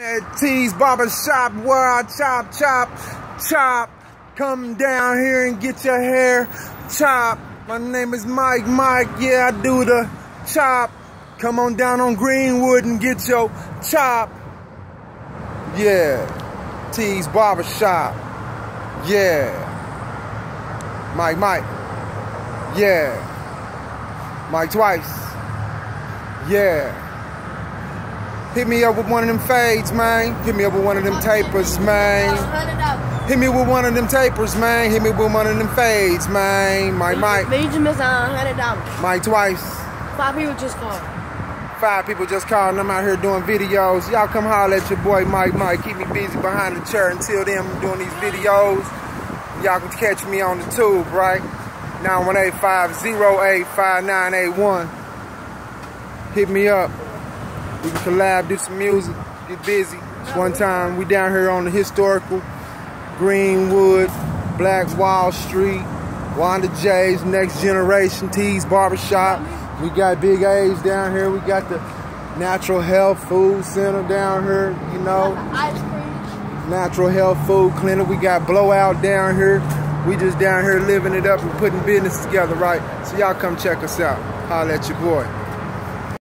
At Tees Barber Shop where I chop, chop, chop. Come down here and get your hair chop. My name is Mike, Mike, yeah, I do the chop. Come on down on Greenwood and get your chop. Yeah, Tees Barber Shop. Yeah. Mike, Mike. Yeah. Mike twice. Yeah. Hit me up with one of them fades, man. Hit me up with one of them tapers, man. Hit me with one of them tapers, man. Hit me with one of them fades, man. Mike, Mike. You just missed a hundred dollars. Mike twice. Five people just called. Five people just called and I'm out here doing videos. Y'all come holler at your boy Mike Mike. Keep me busy behind the chair until then I'm doing these videos. Y'all can catch me on the tube, right? 918-508-5981. Hit me up. We can collab, do some music, get busy. One time we down here on the historical Greenwood, Black Wall Street, Wanda J's, Next Generation, Tees Barbershop. We got Big A's down here. We got the Natural Health Food Center down here, you know. Ice cream. Natural Health Food Clinic. We got Blowout down here. We just down here living it up and putting business together, right? So y'all come check us out. Holla at your boy.